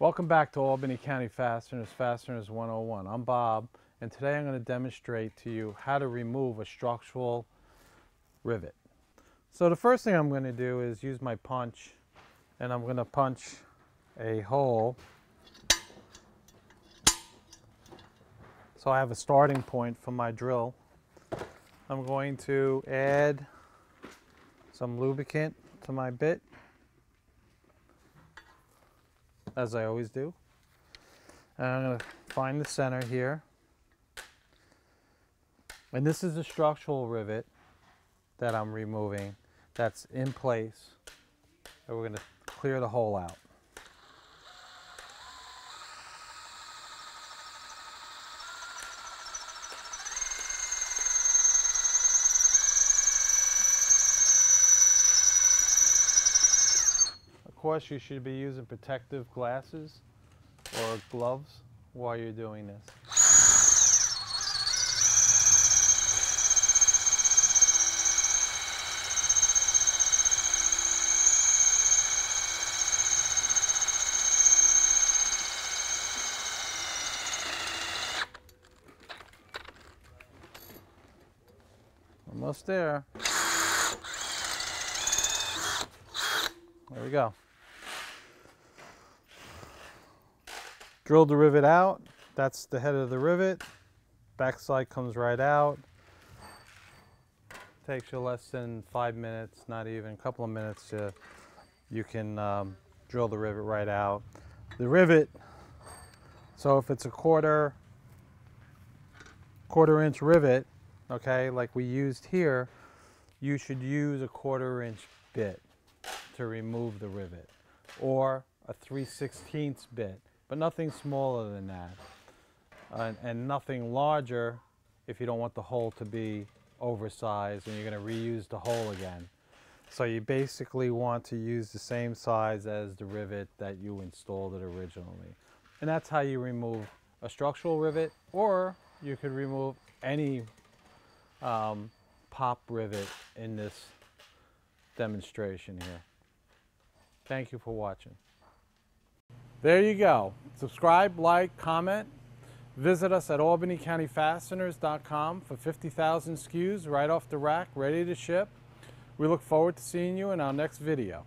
Welcome back to Albany County Fasteners, Fasteners 101. I'm Bob, and today I'm going to demonstrate to you how to remove a structural rivet. So the first thing I'm going to do is use my punch, and I'm going to punch a hole. So I have a starting point for my drill. I'm going to add some lubricant to my bit as I always do. And I'm going to find the center here. And this is the structural rivet that I'm removing that's in place. And we're going to clear the hole out. Course, you should be using protective glasses or gloves while you're doing this. Almost there. There we go. Drilled the rivet out. That's the head of the rivet. Backside comes right out. Takes you less than five minutes, not even a couple of minutes to, you can um, drill the rivet right out. The rivet, so if it's a quarter, quarter inch rivet, okay, like we used here, you should use a quarter inch bit to remove the rivet or a 3 16 bit but nothing smaller than that. Uh, and nothing larger if you don't want the hole to be oversized and you're going to reuse the hole again. So you basically want to use the same size as the rivet that you installed it originally. And that's how you remove a structural rivet or you could remove any um, pop rivet in this demonstration here. Thank you for watching. There you go. Subscribe, like, comment. Visit us at albanycountyfasteners.com for 50,000 SKUs right off the rack, ready to ship. We look forward to seeing you in our next video.